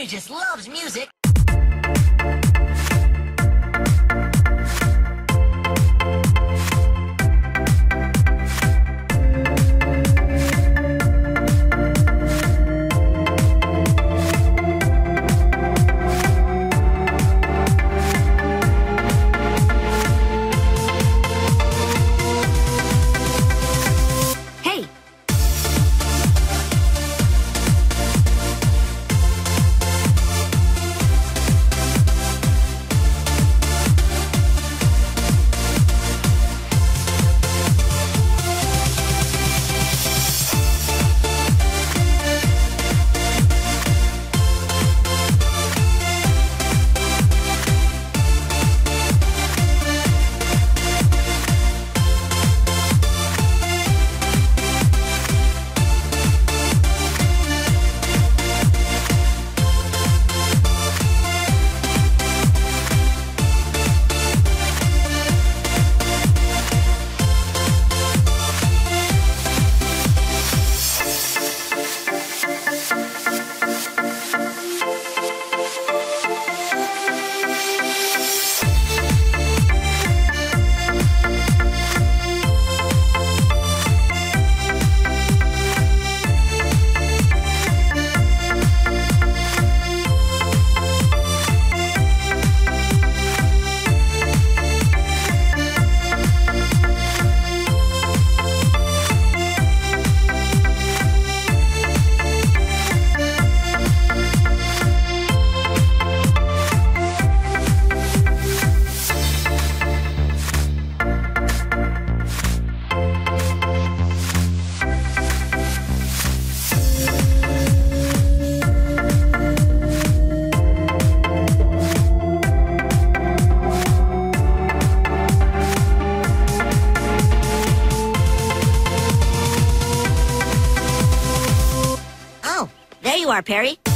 Perry just loves music. Are, Perry.